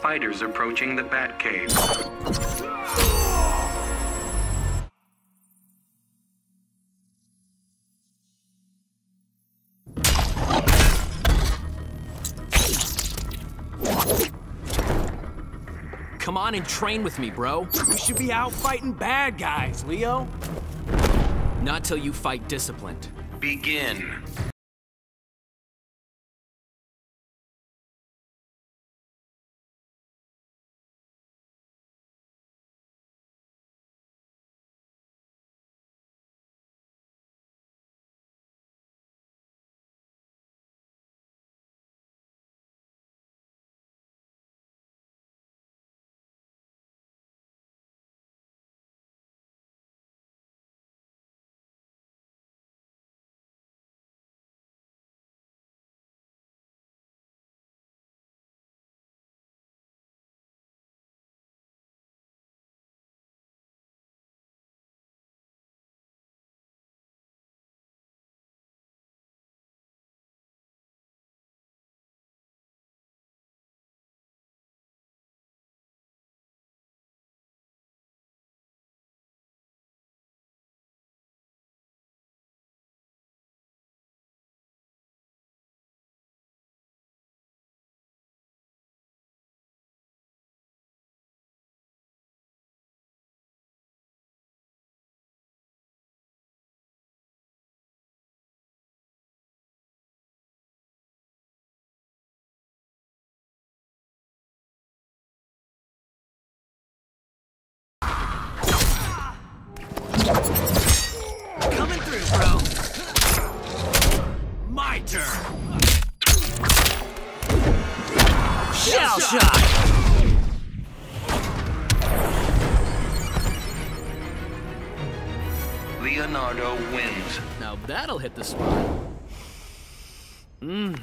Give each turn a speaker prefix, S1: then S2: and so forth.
S1: Fighters approaching the Batcave.
S2: Come on and train with me, bro.
S3: We should be out fighting bad guys, Leo.
S2: Not till you fight disciplined.
S1: Begin.
S3: Coming through, bro. My turn. Shell shock.
S1: Leonardo wins.
S2: Now that'll hit the spot. Mmm,